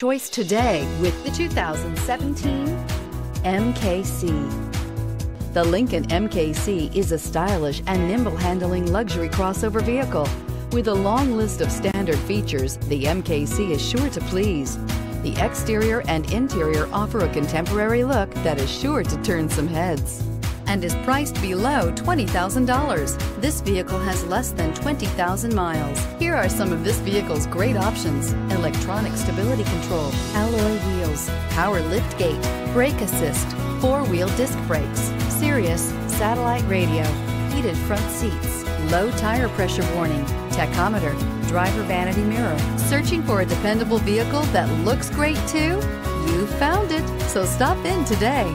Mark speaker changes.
Speaker 1: Choice today with the 2017 MKC. The Lincoln MKC is a stylish and nimble handling luxury crossover vehicle. With a long list of standard features, the MKC is sure to please. The exterior and interior offer a contemporary look that is sure to turn some heads and is priced below $20,000. This vehicle has less than 20,000 miles. Here are some of this vehicle's great options. Electronic stability control, alloy wheels, power lift gate, brake assist, four-wheel disc brakes, Sirius, satellite radio, heated front seats, low tire pressure warning, tachometer, driver vanity mirror. Searching for a dependable vehicle that looks great too? You found it, so stop in today.